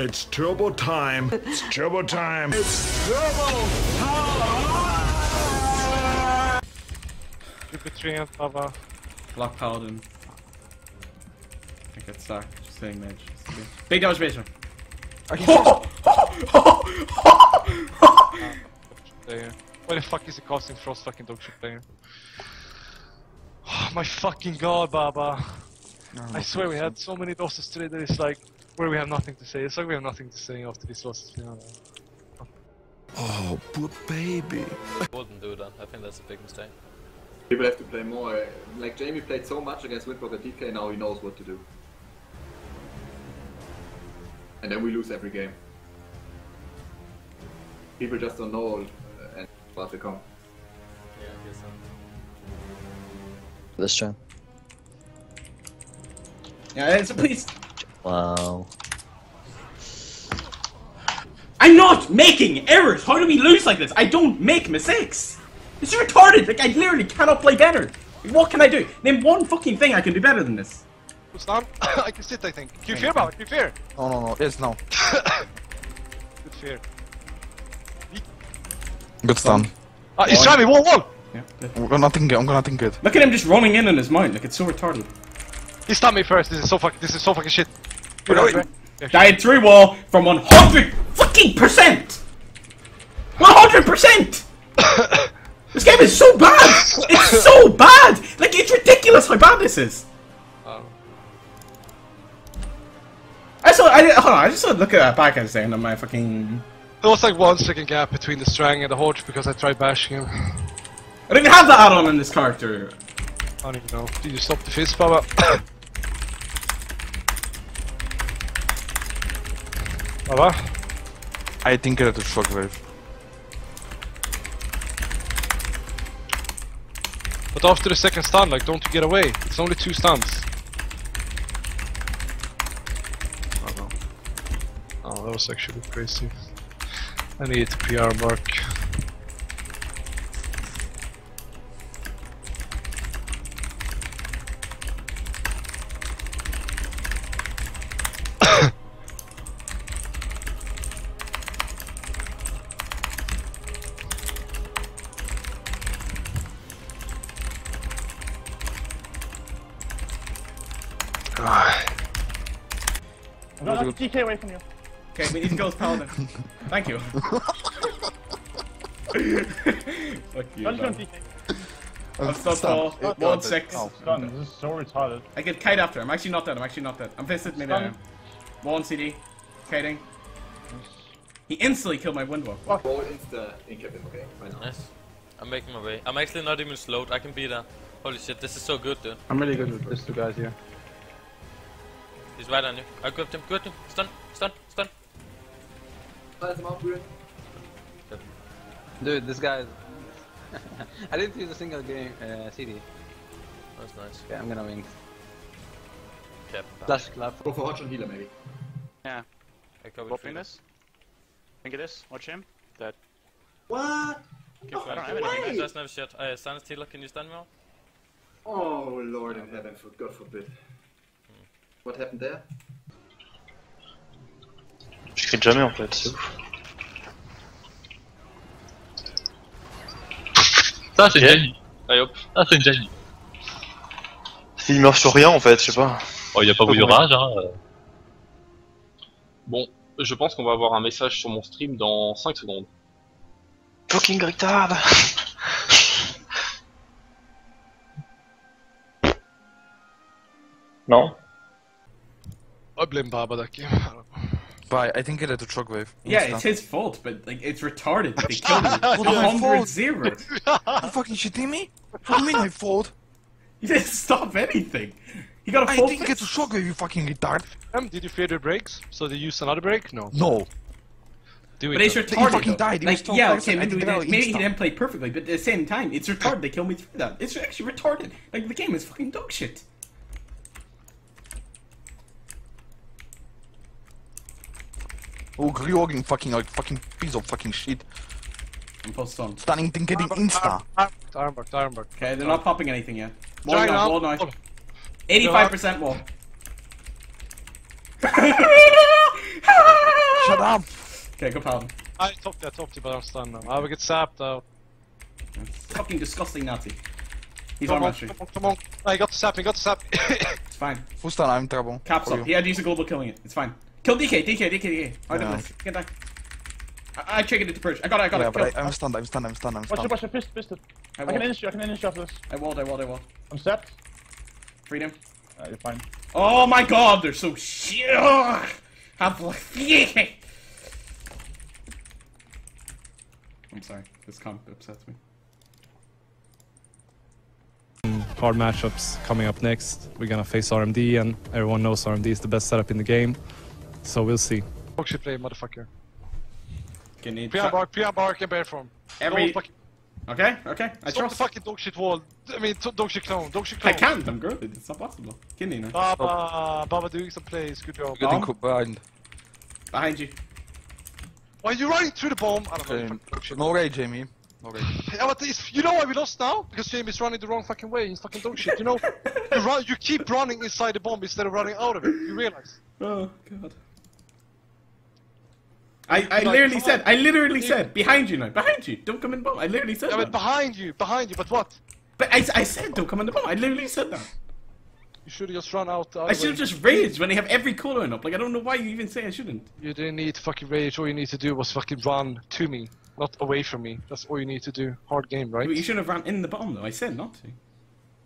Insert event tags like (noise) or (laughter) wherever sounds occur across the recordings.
It's turbo time. It's turbo time. It's turbo time. Stupid treant, Baba. Block Paladin. I get stuck. Just saying mage. Big damage basement. (laughs) Player. Why the fuck is he casting Frost fucking dogshit player? Oh (sighs) my fucking god, Baba. I swear we had so many losses today that it's like, where we have nothing to say. It's like we have nothing to say after these losses. You know? Oh, poor baby. wouldn't do that. I think that's a big mistake. People have to play more. Like Jamie played so much against Windwalker DK, now he knows what to do. And then we lose every game. People just don't know uh, and what to come. Yeah, I guess so. This turn. Yeah, it's please. Wow. I'm not making errors. How do we lose like this? I don't make mistakes. It's retarded. Like I literally cannot play better. Like, what can I do? Name one fucking thing I can do better than this. Who's (laughs) down? I can sit, I think. Keep fear, Baba. Keep fear. No, no, no. Yes, no. (coughs) Good fear. Good stun. Ah, he's trying me. Wall, wall. Yeah. I'm gonna think good. I'm gonna think good. Look at him just running in on his mind. Like it's so retarded. He stunned me first. This is so fucking. This is so fucking shit. Good Wait, right? Died through wall from 100 fucking percent. 100 percent. (coughs) This game is so bad. It's so bad. Like it's ridiculous how bad this is. Oh. I saw. I hold on. I just saw look at that back and saying on my fucking. There was like one second gap between the Strang and the Horge because I tried bashing him. I don't even have that add-on in this character. I don't even know. Did you stop the fist, Baba? Baba? I think it is shockwave. But after the second stun, like, don't you get away? It's only two stuns. Oh no. Oh, that was actually crazy. I need PR mark. DK away from you. Okay, we need to go with Paladin. Thank you. Fuck you. Don't. DK. I'm stuck all. One six. Oh, God, this is so retarded. I get kite after. I'm actually not dead. I'm actually not dead. I'm fisted. Maybe I am. One CD. Kiting. He instantly killed my windwalk. Roll insta incap him, okay? Right now. Nice. I'm making my way. I'm actually not even slowed. I can be there. Holy shit, this is so good, dude. I'm really good with these two guys here. He's right on you. I grabbed him. Grabbed him. Stun. Stun. Stun. Silence him out, Dude, this guy. is- (laughs) I didn't use a single game uh, CD. That's nice. Yeah, I'm gonna win. Cap. Flash clap. Go for Hodge on healer, maybe. Yeah. I covered Both three. in this. Think it is. Watch him. Dead. What? Keep I don't have He anything. doesn't have shit. Uh, Silence Healer, can you stun me out? Oh, Lord in heaven, for God forbid. What happened there? Je crie jamais en fait, c'est ouf. Ça, c'est une Jenny. Allez hop, ça, c'est une Jenny. S'il meurt sur rien en fait, je sais pas. Oh, y a pas beaucoup de rage, hein. Bon, je pense qu'on va avoir un message sur mon stream dans 5 secondes. Fucking retard Non I blame Baba that game. But I think it is a shockwave. Yeah, it's his fault, but like it's retarded. They (laughs) killed him. What my 100 fault? zero. (laughs) You fucking shitting me? What do you mean my fault? (laughs) You didn't stop anything. He got a I full think fist. it's a shockwave, you fucking retard. Um, did you fear the breaks? So they used another break? No. No. Do But it's then. retarded. fucking though. died. He Like, so yeah, okay, and I maybe, didn't maybe he didn't play perfectly, but at the same time, it's retarded. They killed me through that. It's actually retarded. Like the game is fucking dog shit. Oh, Georgin fucking like fucking piece of fucking shit. I'm post on. Stunning thing getting insta. Ironbark, Ironbark. Okay, they're not popping anything yet. Wall Trying now, out. wall now. Oh. 85% wall. Shut up! Okay, go Paladin. I topped you, I topped you, but I'm stunned now. I will get sapped out. Fucking disgusting Nazi. He's Come armor on, mastery. come on, come on. I got the sap, he got the sap. It's fine. Fustan, I'm in trouble. Caps For up. you. He had to use a global killing it. It's fine. Kill DK, DK, DK, DK. Out of Yeah. this. Get back. I, I triggered it to purge. I got it, I got Yeah, it. but Kill. I, I'm stunned, I'm stunned, I'm stunned, I'm Watch it, stunned. watch it, fist, fist it. I I can walled. initiate, I can initiate this. I walled, I walled, I walled. I'm set. Freedom. Uh, you're fine. Oh my god, they're so shit. Ugh. Have like. I'm sorry. This comp upsets me. hard matchups coming up next. We're gonna face RMD, and everyone knows RMD is the best setup in the game. So we'll see. Dog shit play, motherfucker. Can you Pre bark, pre bark, and bear form. Every- Okay, okay. I stop the trust. fucking dog shit wall. I mean, dog shit clone, dog shit clone. I can't. I'm good. It's not possible. Kidney now. Baba, Baba doing some plays, good job. Getting Bomb? combined. Behind you. Why are you running through the bomb? I don't know. Okay. fucking dog. No rage, Jamie. No rage. (laughs) Yeah, but it's, you know why we lost now? Because Jamie's running the wrong fucking way. He's fucking dog shit. You know, (laughs) you run, you keep running inside the bomb instead of running out of it. You realize? Oh god. I, I Like, literally said, on. I literally said, behind you now, behind you, don't come in the bomb. I literally said Yeah, that. behind you, behind you. But what? But I, I said, don't come in the bomb. I literally said that. You should have just run out. I should have just raged when they have every cooldown up. Like, I don't know why you even say I shouldn't. You didn't need to fucking rage. All you need to do was fucking run to me, not away from me. That's all you need to do. Hard game, right? But you should have ran in the bomb, though. I said not to.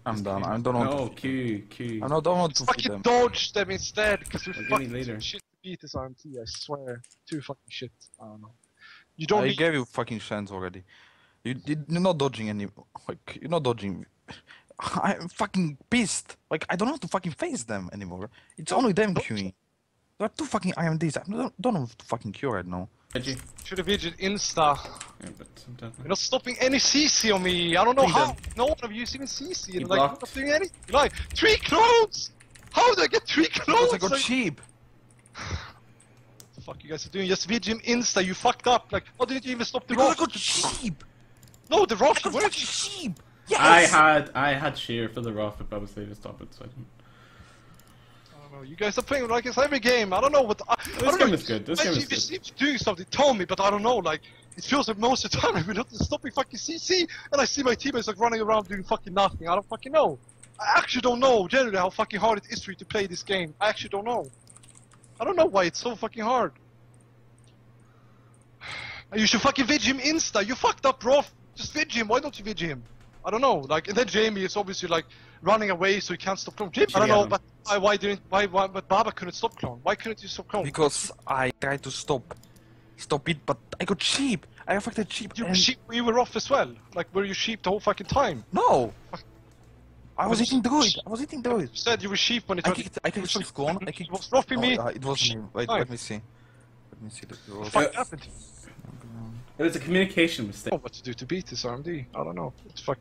I'm done. I don't want No, to. Q, Q. I don't want to feed fucking them. dodge them instead, because we're fucking later. shit to beat this RMD. I swear, too fucking shit. I don't know. You don't I need. gave you fucking chance already. You, you you're not dodging any. Like you're not dodging. Me. (laughs) I'm fucking pissed. Like I don't have to fucking face them anymore. It's only them queuing. There are two fucking IMDs. I don't, don't know what to fucking queue right now. Should have vidget insta. Yeah, but sometimes. You're not stopping any CC on me. I don't know Please how. don't. No one of you is even CC. You And like, blocked. I'm not doing anything. Like, three clones. How did I get three clones? Because I got Like, cheap. The (sighs) fuck you guys are doing? Just vidget insta. You fucked up. Like, why didn't you even stop the Because I rock? got cheap. No, the rock. I got fucking did you? cheap. Yes. I had, I had sheer for the Roth but I was there to stop it, so I didn't. I don't know. You guys are playing like it's every game. I don't know what. I, I don't game know. is good, this I game see is if you good. seem to doing something. Tell me, but I don't know. Like it feels like most of the time we're not stopping fucking CC, and I see my teammates like running around doing fucking nothing. I don't fucking know. I actually don't know generally how fucking hard it is for you to play this game. I actually don't know. I don't know why it's so fucking hard. (sighs) You should fucking vid him insta. You fucked up, bro. Just vid him. Why don't you vid him? I don't know. Like, and then Jamie is obviously like running away, so he can't stop clone. Jamie, I don't know, but why, why didn't why, why but Baba couldn't stop clone? Why couldn't you stop clone? Because I tried to stop, stop it, but I got sheep. I affected sheep. you and- sheep, you were off as well. Like, were you sheep the whole fucking time? No. I was But- eating druid. I was eating druid. You said you were sheep when it I was. kicked. I kicked you were first. I sheep. kicked. It was dropping me. Oh, uh, it wasn't me. Wait, Fine. let me see. Let me see the. it was- What happened? It was a communication mistake. know what to do to beat this RMD. I don't know. It's fuck.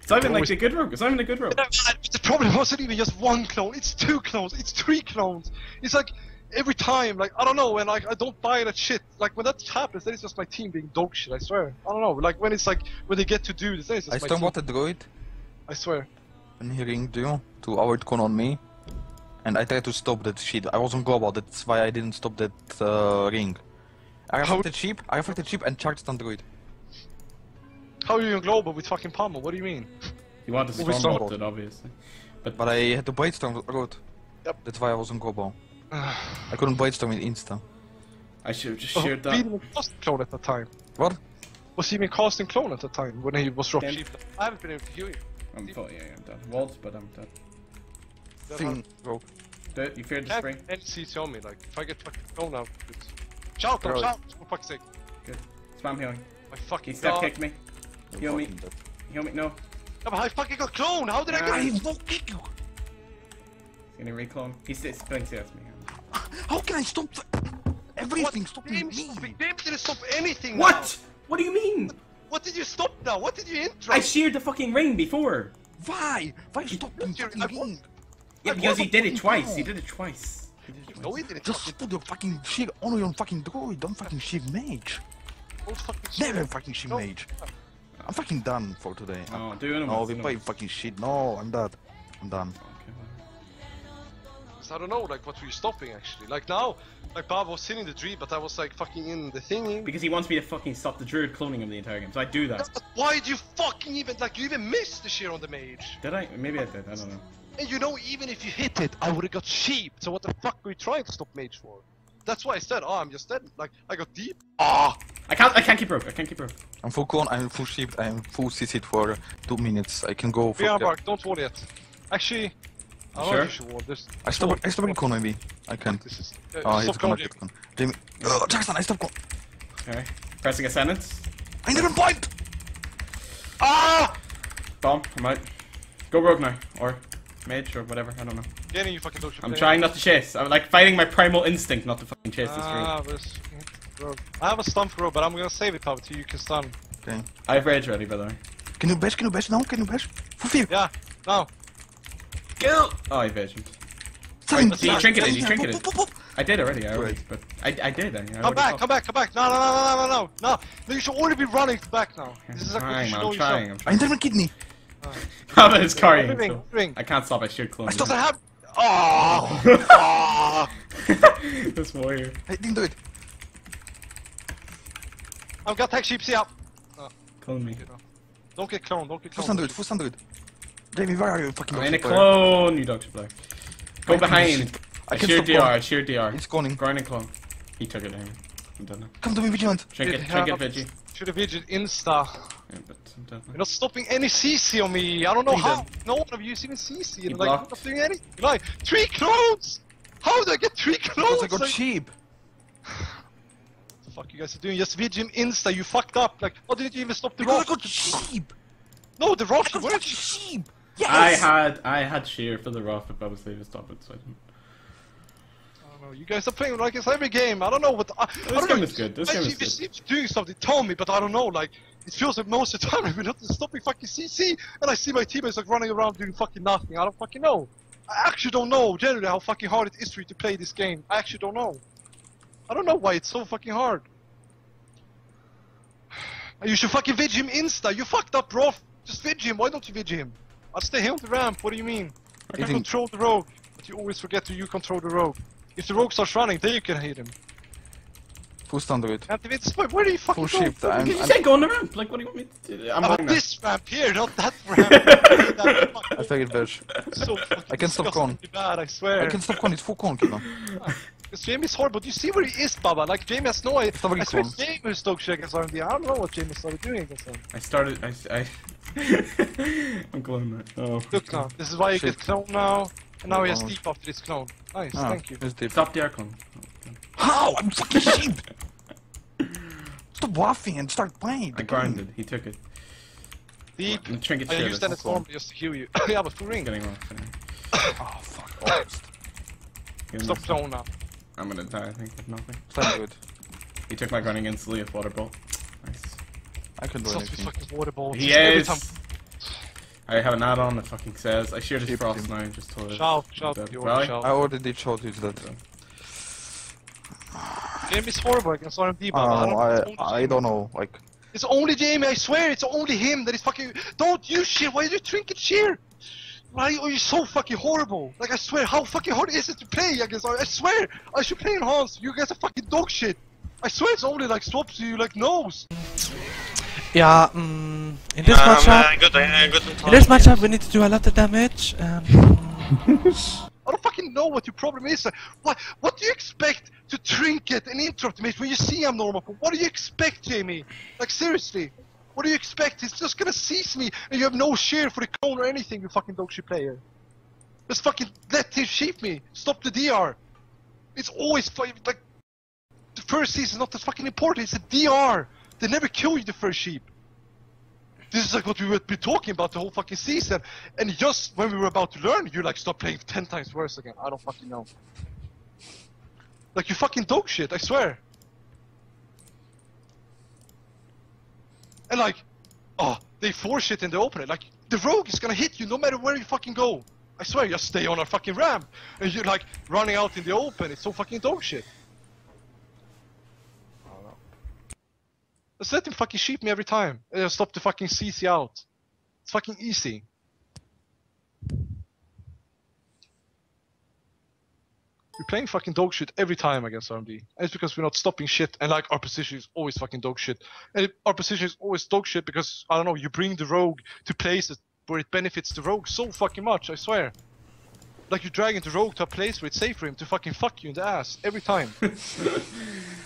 It's not even like always- the good rogue. It's not even a good rogue. The problem wasn't even just one clone. It's two clones. It's three clones. It's like every time, like I don't know, and like I don't buy that shit. Like when that happens, then it's just my team being dog shit. I swear. I don't know. Like when it's like when they get to do this, then it's I just my team. stonebought the druid I swear. When he ringed you to outcon con on me, and I tried to stop that shit. I wasn't global. That's why I didn't stop that uh, ring. I How- affected cheap. I affected cheap and charged on druid. How are you in global with fucking pummel? What do you mean? You want to Well, we storm stormed. it, obviously. But but I had to brainstorm road. Yep. That's why I wasn't global. (sighs) I couldn't brainstorm it insta. I should have just Oh, shared he that. even casting clone at the time. What? Was he even casting clone at the time when he was drop Then- sheep? I haven't been able to hear you. I'm full, yeah, yeah, I'm done. Walled, but I'm done. Thing broke. Do you feared the spring. any CC on me, like, if I get fucking clone out, it's... Shout out, Bro. shout! For fuck's sake. Spam healing. My fucking He step god. kicked me. Heal me. Dead. Heal me. No. Yeah, but I fucking got clone! How did I get. I won't kick you. He's gonna reclone. He's still playing CS me. How can I stop the... everything? Stopping James, me. stop. James didn't stop anything What? What do you mean? Now. What did you stop now? What did you intro? I sheared the fucking ring before. Why? Why stop the You're- fucking I ring? want- Yeah, I because he wasn't did it twice. He did it twice. He did it No, twice. he didn't. Just put your fucking shit only your fucking druid. Don't fucking shield mage. Fucking Never fucking shield No. mage. I'm fucking done for today. Oh, no, do it. No, we play fucking shit. No, I'm done. I'm done. I don't know, like, what were you stopping actually? Like now, like Bob was hitting the Dream, but I was like fucking in the thingy. Because he wants me to fucking stop the druid cloning him the entire game. So I do that. But why do you fucking even, like, you even missed the shear on the mage? Did I? Maybe I did. I don't know. And you know, even if you hit it, I would have got sheep. So what the fuck were you trying to stop mage for? That's why I said, oh, I'm just dead. Like, I got deep. Ah! I can't. I can't keep rope. I can't keep rope. I'm full con, I'm full shift, I'm full CC for two minutes. I can go for Yeah, the- Mark, don't worry yet. Actually, I don't Sure? you should wall. There's, I stop I stop con maybe. I can't. This is. Uh, Oh, he's stop gonna going, get con. Jamie. Oh, Jackson, I stop con. Okay. Pressing Ascendance. I never point! Ah! Bomb. I'm out. Go rogue now, or mage, or whatever. I don't know. Getting you fucking don't I'm trying not to chase. I'm like fighting my primal instinct not to fucking chase this druid. Ah, but it's- bro. I have a stun for rogue, but I'm gonna save it, Pab, till you can stun. Okay. I have rage ready, by the way. Can you bash? Can you bash now? Can you bash? For fear. Yeah, now. Kill! Oh, evasion. Time. He trinketed, he trinketed. I did already, I already, but I, I did. I, I Come back, saw. come back, come back. No, no, no, no, no, no, no. No, you should already be running back now. This is like what you I'm should trying, know I'm trying, I'm yourself. I never kidney. (laughs) Oh, How about his carrying? Moving, so moving. I can't stop, I should clone. I him. still have. Oh! (laughs) oh! this warrior. I didn't do it. I've got tech sheep, see up. Clone me. Don't get cloned, don't get Full cloned. standard, full standard. Jamie, where are you? Fucking I'm in a dog shit player? clone, you dog shit player. Go I can behind. I I can DR, clone. I sheared DR. He's cloning. Grind and clone. He took it anyway. I'm done now. Come to me, Vigilant. Trinket, Yeah, trinket, Veggie. Should have vision insta. Yeah, but I'm done now. You're not stopping any CC on me. I don't know He how. did. No one of you is even CC. He And like, blocked. I'm not doing anything. Like, three clones! How did I get three Because clones? I got Like, cheap. what (sighs) the fuck you guys are doing? Just Vigim insta, you fucked up. Like, why didn't you even stop the Because I rock? got cheap. No, the rock I got weren't cheap. Yes. I had I had shear for the rough if I was able stop it, so I didn't. I don't know. You guys are playing like it's every game. I don't know what. I, I don't game know. is good, this I- game is if you good. seem to be doing something, tell me. But I don't know. Like it feels like most of the time we're not stopping fucking CC, and I see my teammates like running around doing fucking nothing. I don't fucking know. I actually don't know generally how fucking hard it is for you to play this game. I actually don't know. I don't know why it's so fucking hard. (sighs) You should fucking vid him insta. You fucked up, bro. Just vid him. Why don't you vid him? I'll stay here on the ramp. What do you mean? I can Eating- control the rogue, but you always forget to you control the rogue. If the rogue starts running, then you can hit him. Full standard. Activate the spot. Where do you fucking Full go? shift. I'm, You I'm, said go on the ramp. Like, what do you want me to do? I'm oh, About going now. this ramp here, not that (laughs) ramp. that I fucking take it bash. so I can stop disgustingly bad, I swear. I can stop con, it's full con, kid. Because (laughs) Jamie's horrible. Do you see where he is, Baba? Like, Jamie has no idea. I swear Jamie who stoked against RMD. I don't know what Jamie started doing against him. I started. I. I I'm clone now. Oh. Look now, this is why you Shit. get clone now. And now he has Oh. deep after this clone. Nice, Ah, thank you. It's deep. Stop the air clone. How? I'm fucking (laughs) sheep! Stop waffing and start playing. I the game. grinded. He took it. Deep. And trinket I share used this. that as normal just to heal you. (laughs) yeah, but full ring. Getting off. anyway. (laughs) Oh, fuck. Almost. Stop clone now. I'm gonna die. I think with nothing. Standard. He took my grinding instantly with water ball. Nice. I can do anything. fucking water balls. He is. I have an add-on that fucking says I shared his Keep frost him. now. Just told it. Shout, shout, you Really? already shout. I already showed you that. Jamie's horrible against RMD, Baba. I Oh, don't, I, it's only I don't know. Like, It's only Jamie, I swear, it's only him that is fucking. Don't you shit, why do you trinket cheer? Why are you so fucking horrible? Like, I swear, how fucking hard is it to play against I swear, I should play enhanced. You guys are fucking dog shit. I swear it's only like swaps you like nose. Yeah, mm, in this Um, matchup, uh, good, uh, good in this matchup we need to do a lot of damage. Um, (laughs) I don't fucking know what your problem is. What what do you expect to trinket and interrupt me when you see I'm normal? What do you expect, Jamie? Like seriously, what do you expect? He's just gonna seize me, and you have no share for the cone or anything. You fucking dog shit player. Just fucking let him sheep me. Stop the DR. It's always like the first season is not that fucking important. It's a DR. They never kill you the first sheep. This is like what we were be talking about the whole fucking season. And just when we were about to learn, you like stop playing ten times worse again. I don't fucking know. Like you fucking dog shit, I swear. And like, oh, they force shit in the opener. Like the rogue is gonna hit you no matter where you fucking go. I swear, just stay on a fucking ramp, and you're like running out in the open. It's so fucking dog shit. I don't know. Just let him fucking sheep me every time. And just stop the fucking CC out. It's fucking easy. We're playing fucking dog shit every time against RMD. And it's because we're not stopping shit and like our position is always fucking dog shit. And it- our position is always dog shit because I don't know, you bring the rogue to places where it benefits the rogue so fucking much, I swear. Like you're dragging the rogue to a place where it's safe for him to fucking fuck you in the ass every time. (laughs)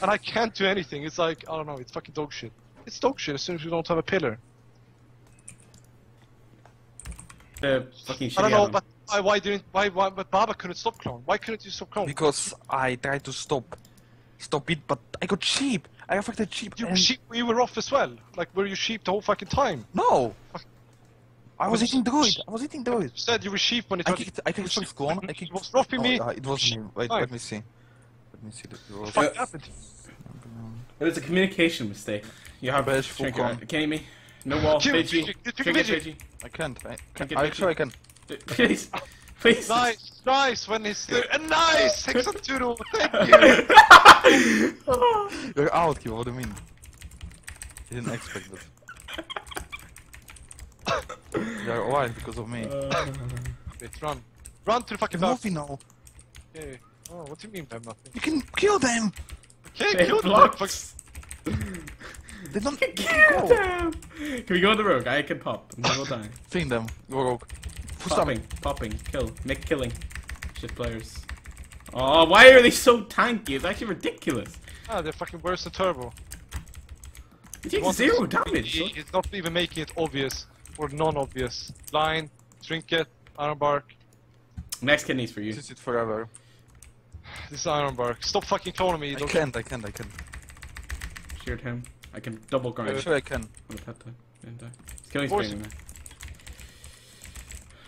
and I can't do anything. It's like I don't know, it's fucking dog shit. It's dog shit as soon as we don't have a pillar. The fucking I don't know, but why, why didn't why, why but Baba couldn't stop clone? Why couldn't you stop clone? Because I tried to stop, stop it, but I got cheap. I affected cheap. You and- sheep, you were off as well. Like were you sheep the whole fucking time? No. I was But- eating druid. I was eating druid. You said you were sheep when it I was. kicked. I kicked (laughs) you were clone. I kicked. It was dropping oh, me. uh, it wasn't me. Wait, Fine. let me see. Let me see the. Fuck happened? It was a communication mistake. You have Bash, full trinket. con. Can you me? No wall. Kill, Vigi. Vigi, kill, Trinket Vigi. Vigi. I can't. I, Can't I sure I can. Please. Please. Nice, nice when he's uh, nice. Six and two. Thank you. (laughs) You're out, Kiva. What do you mean? You didn't expect that. (laughs) You're wild because of me. (laughs) Wait, run, run to the fucking They're back. moving now. Okay. Oh, what do you mean by nothing? You can kill them. Okay, They kill the blocked. motherfucker. They don't. Kill go. them. Can we go on the rogue? I can pop. And then we'll die. (laughs) Find them. Go rogue. Push them. Popping. Popping. Kill. Nick killing. Shit players. Oh, why are they so tanky? It's actually ridiculous. Ah, they're fucking worse than turbo. It takes zero it's- damage. he- He's not even making it obvious or non-obvious. Line, trinket, iron bark. Next kidney's for you. This is it forever. This is iron bark. Stop fucking cloning me. you I don't- can't. I can't. I can't. Sheared him. I can double grind. I'm sure I can. With a pet time. Didn't I? He's killing Force spring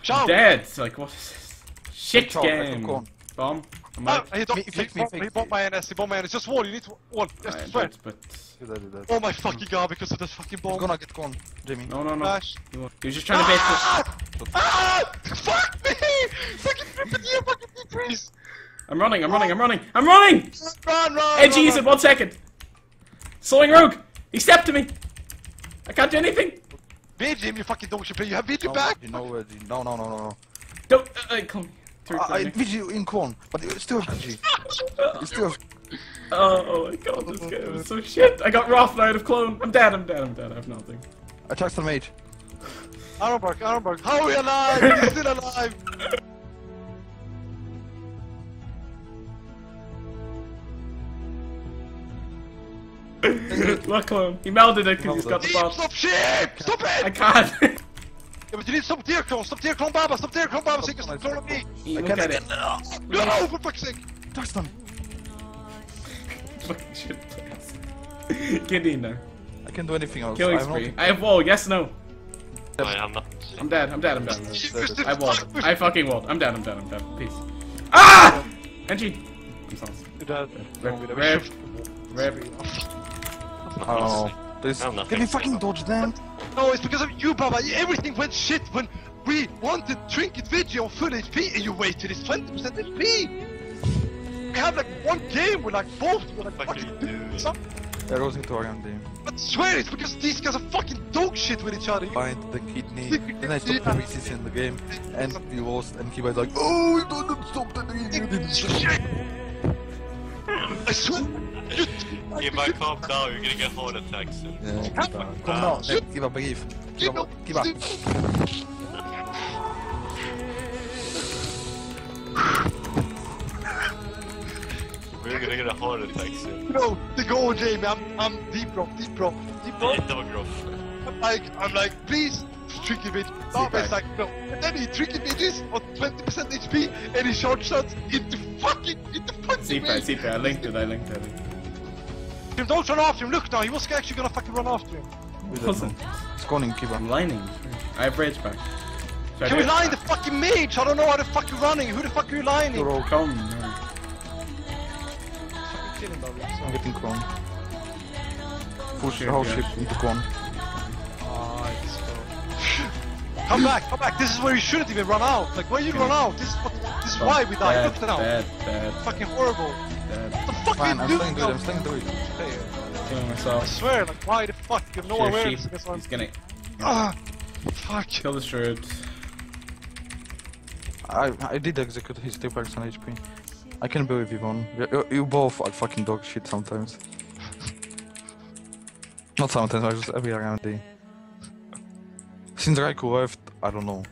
in Dead. Like what is this? Shit I can game. go on. Bomb. I'm Ah, out. he, don't, Me- he, me, bombed- flick he bombed my NS, he bombed my NS. Just wall, you need to wall. Just Alright, swear. but, but Do that, do that. Oh my fucking god, because of this fucking bomb. He's gonna get gone, Jimmy. no, no, no. Flash. He was just trying to bait Ah! Ah! Fuck me! Fucking flip (laughs) you fucking decrease! I'm running, I'm running, I'm running, I'm running! Run, run! Edgy run, is in run. one second! Slowing rogue! He stepped to me! I can't do anything! Beat him, you fucking dog shit, you have beat you No, back! you know, uh, no, no, no, no, no. Don't, uh, uh, come. Through I, I me. VG in corn, but you still have VG. (laughs) You still. Oh, oh my god, this game is so shit! I got Roth out of clone! I'm dead, I'm dead, I'm dead, I have nothing. I touched the mage. Ironbark, Ironbark, how are we alive? He's still alive! (laughs) Look, clone. He melded it because he's got the Deep, bot. stop sheep! Stop it! I can't! (laughs) Yeah, but you need to stop deer clone, stop deer clone Baba, stop deer clone Baba so you can stop cloning me! You I look can't at it. again. No, for fuck's sake! Touch them. Fucking shit players. (laughs) Get in there. I can't do anything else. Killing spree. nothing. I have wall, yes, no. I am not. I'm dead, I'm dead, I'm dead. I'm dead. I walled. I fucking walled. I'm dead, I'm dead, I'm dead. Peace. Ah! Angie! I'm sorry. You're dead. Rip, rip, rip. I don't. There's... I'm nothing. Can you fucking dodge them? No, it's because of you, Baba. Everything went shit when we wanted Trinket video on full HP and you waited It's 20% HP. We have like one game where like both were like Fuck fucking you, dude. something. They're losing to RMD. But swear it's because these guys are fucking dog shit with each other. Find the kidney. (laughs) Then I stopped the resist in the game. And we lost. And he was like, Oh, we don't stop the You Shit. I swear. You, If I calm down, you're gonna get heart attacks soon. Yeah, come now. Let's give up a give. you Give know, up. Give up. We're gonna get a heart attack soon. you know, the goal, Jamie. I'm, I'm deep drop, deep drop, deep drop. Inte vad grovt. I'm like, I'm like, please, Trinket Vigi. Baba is like, no. And then he Trinket Vigis on 20% HP and he short shots into fucking, into fucking CPAR, me. I linked it, I linked it. Him, Don't run after him. Look now, he was actually gonna fucking run after him. We don't Wasn't. know. Sconing Kiba. I'm lining. I have rage back. Should Can we line the fucking mage? I don't know how the fuck you're running. Who the fuck are you lining? You're all Come. no. Fucking kill him, Bobby. I'm getting clone. Push Here, whole ship into clone. Ah, come back, come back. This is where you shouldn't even run out. Like, where you run out? This is what. This is why we died. Bad, Look now. bad, bad, Fucking horrible. bad. What the fuck Fine, I'm you slaying dude, I'm slaying dude. Killing I swear, like, why the fuck? You have no Share awareness sheep. against one. He's gonna Ah, fuck. kill the shroud. I I did execute his 2% HP. I can believe Yvonne. You, you, you both are fucking dog shit sometimes. (laughs) Not sometimes, I just every round day. Since Raikou left, I don't know.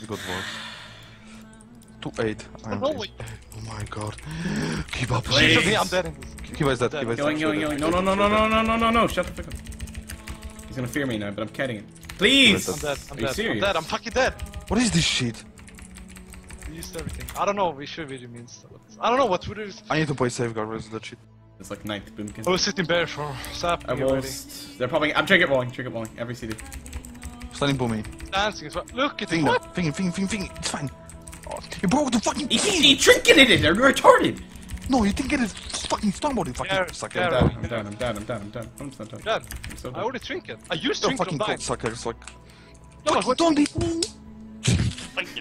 We got worse. 2-8. I'm no way. Oh my god. Keep up. Please. Shoot me, I'm dead. Kiba is dead. Kiba is dead. Going, going, going. No, no, no, no, no, no, no, no, no. Shut the fuck up. He's gonna fear me now, but I'm kidding him. Please! I'm dead. I'm Are you dead. I'm dead. I'm fucking dead. What is this shit? We used everything. I don't know. We should really means. I don't know what would it. I need to play safeguard. What is that shit? It's like ninth boomkin. I was sitting bare for sap I already. was. They're probably. I'm trigger balling, trigger balling every CD. Standing by me. Dancing as well. Look at Thing the that. Thing, thing, thing, thing. It's fine. You broke the fucking He, thing. he trinketed it. They're retarded. No, you didn't get it. Fucking stumbled. You fucking Garrett, sucker. Garrett. I'm down. I'm down. I'm down. I'm down. I'm so down. Dead. I'm so I down. already trinket. I used You're trinket fucking on dying. cocksuckers. Like, No, fucking what? don't eat me.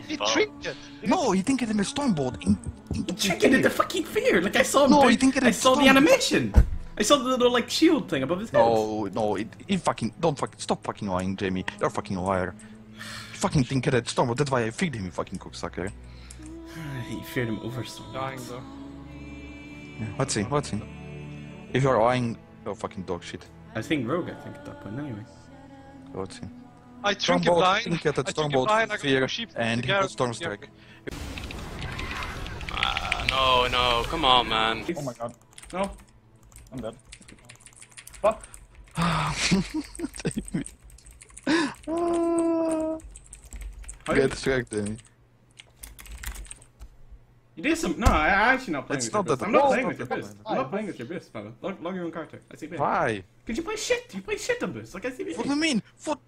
He trinket. No, you didn't get him a stumbled. In, in, Tricketed the fucking fear. Like I saw him. No, do- you didn't get I saw the animation. I saw the little like shield thing above his head. No, no, it, it fucking don't fucking stop fucking lying, Jamie. You're a fucking liar. You fucking think that stumbled. That's why I feed him, you fucking cocksucker. (laughs) He feared him over so Dying though. Yeah, let's see, let's see. If you're lying, you're fucking dog shit. I think Rogue. I think at that point. Anyway. Let's see. I trinket Stormbolt, blind. Trinket, I trinket Stormbolt, blind. I Fear, sheep. and he got Storm Strike. Ah, no, no, come on, man. Oh my god. No. I'm dead. Fuck. (laughs) Jamie. Ah. How Get you- distracted. You did some. No, I I actually not playing It's with not best. that- I'm not playing with your no, best. I'm not playing with your best, fella. Log, log your own character. I see best. Why? Cause you play shit. You play shit on this. Like I see What do you mean? What?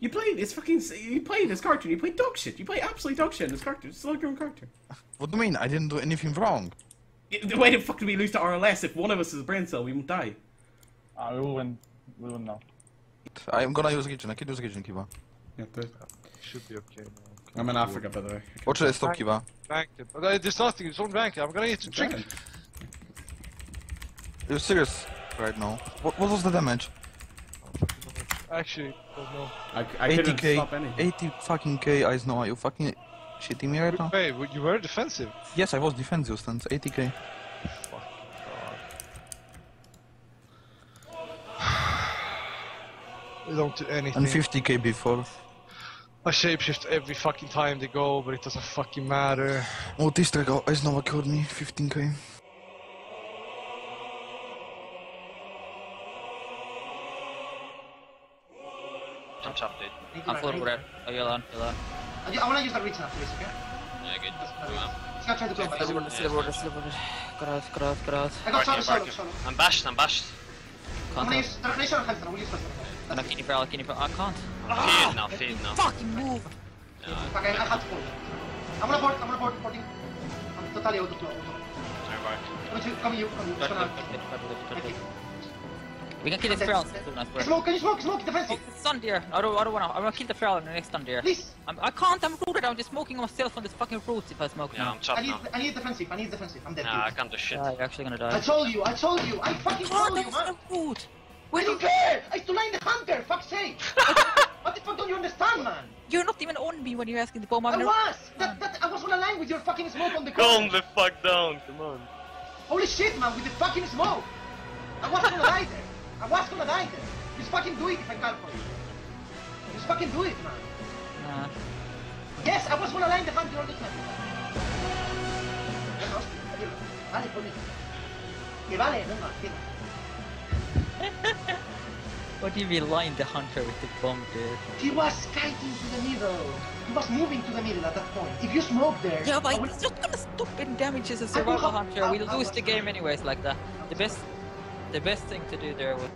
You played. It's fucking. You played this cartoon. You played dog shit. You play absolute dog shit in this cartoon. Just log your own character. What do you mean? I didn't do anything wrong. The way the fuck do we lose to RLS? If one of us is a brain cell, we won't die. Ah, we will win. We will now. I'm gonna use a Kitchen. I can use Kitchen, Kiva. Yeah, good. Should be okay. I'm in Africa, by the way. What should I stop, Kiva? Ranked it. But uh, there's nothing. It's on ranked. I'm gonna need to trinket. You're serious right now? What, what was the damage? Actually, don't know. I, I couldn't 80k, stop any. 80 fucking k. I know. Are you fucking shitting me right now? Wait, you were defensive. Yes, I was defensive stance. 80k. They don't do anything. And 50k before. I shapeshift every fucking time they go, but it doesn't fucking matter. Oh, this guy is Nova killed me, 15k. Chop chop, dude. I'm full of grab. Oh, you're on, you're on. I wanna use that reach now, please, okay? Yeah, good. Let's go try the clone. Still water, still water, still water. Got out, got out, got out. I got shot. I'm bashed, I'm bashed. I'm gonna use, I'm I'm gonna use shot. I can't. Feed now, feed now. Fucking move! Fuck, I, I have to pull. I'm gonna board, I'm gonna board, boarding. I'm totally out of flow. Come you, come you, come you. You. We can kill this feral soon, I swear. Smoke, can you smoke, smoke, defensive! It's on oh, deer. I don't, I don't wanna. I'm gonna kill the feral in the next on deer. Please. I'm, I can't. I'm rooted. I'm just smoking myself on this fucking roots if I smoke Yeah, now. I'm I need, now. I need defensive, I need defensive, I'm dead. Nah, I can't do shit. Yeah, you're actually gonna die. I told you, I told you, I fucking told you, man! root. I don't care! I used to line the hunter, fuck's sake! (laughs) what the fuck don't you understand, man? You're not even on me when you're asking the bomb. I'm I was! That, ah. that, I was on a line with your fucking smoke on the Calm the fuck down, come on. Holy shit, man, with the fucking smoke! I was gonna die there! I was gonna die there! Just fucking do it if I can for you! Just fucking do it, man! Nah. Yes, I was gonna line the hunter all the time! Ya no, adiós. Vale, por mí. Que vale, venga, venga. (laughs) What do you mean line the hunter with the bomb there? He was kiting to the middle! He was moving to the middle at that point. If you smoke there... Yeah, but it's not gonna stop any damage as a survival hunter. We'll lose the game anyways like that. The best, the best thing to do there was